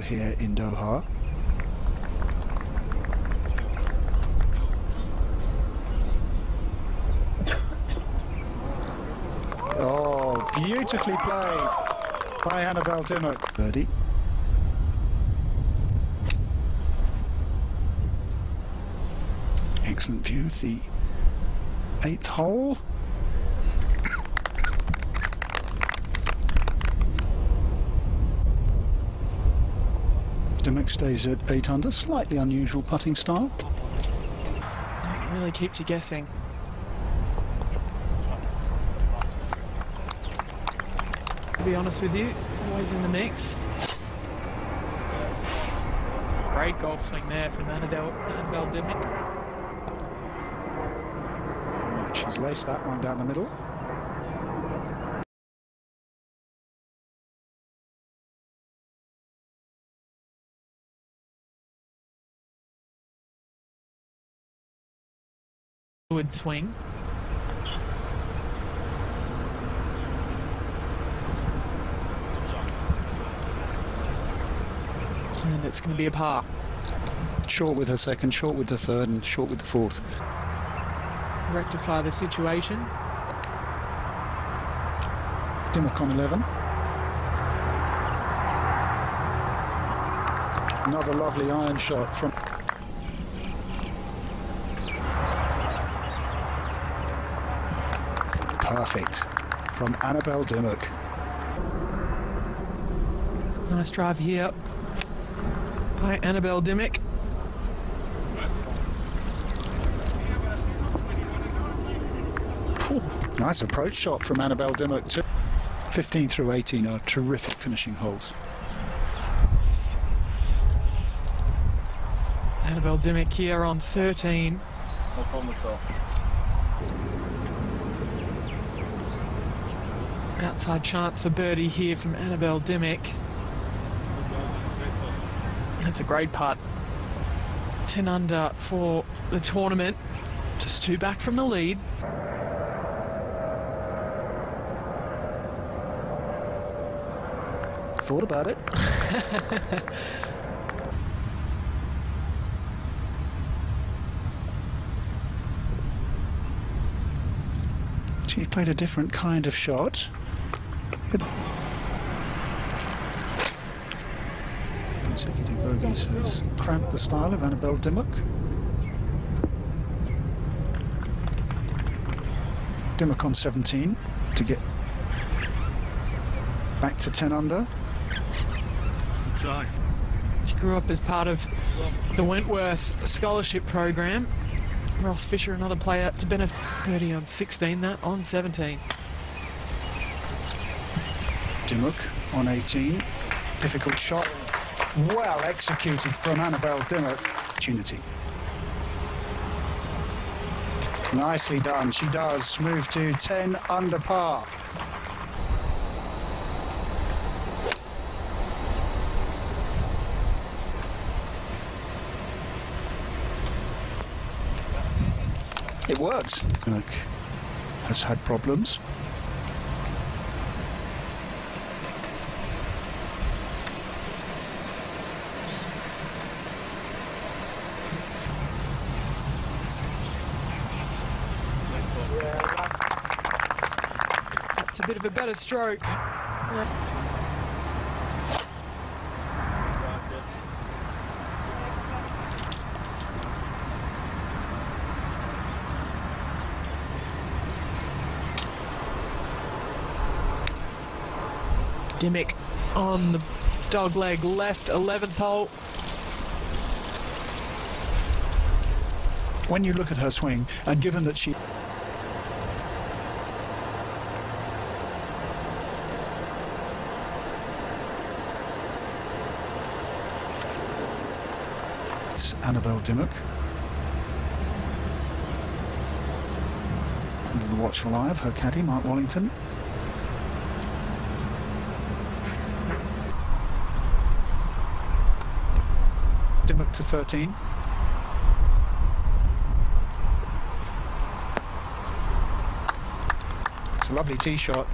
here in Doha. Oh, beautifully played by Annabel Dimmock. Birdie. Excellent view of the eighth hole. Dimmock stays at 8 under, slightly unusual putting style. It really keeps you guessing. To be honest with you, always in the mix. Great golf swing there from Annabel, Annabel Dimmock. She's laced that one down the middle. Swing. And it's going to be a par. Short with her second, short with the third, and short with the fourth. Rectify the situation. Dimmock on 11. Another lovely iron shot from perfect from Annabel Dimmock. Nice drive here by Annabel Dimmock. Nice approach shot from Annabel Dimmock too. 15 through 18 are terrific finishing holes. Annabel Dimmock here on 13. No problem at all. Outside chance for birdie here from Annabel Dimmock. That's a great putt. 10 under for the tournament. Just two back from the lead. Thought about it. she played a different kind of shot. Good. Consecutive bogeys has cramped the style of Annabel Dimmock. Dimmock on 17 to get back to 10 under. She grew up as part of the Wentworth Scholarship Program. Ross Fisher, another player to benefit. Birdie on 16, that on 17. Dimmock on 18. Difficult shot. Well executed from Annabel Dimmock. Opportunity. Nicely done. She does move to 10 under par. It works. Dimmock has had problems. That's a bit of a better stroke. Dimmock on the dog leg left, 11th hole. when you look at her swing, and given that she It's Annabel Dimmock. Under the watchful eye of her caddy, Mark Wallington. Dimmock to 13. It's a lovely tee shot.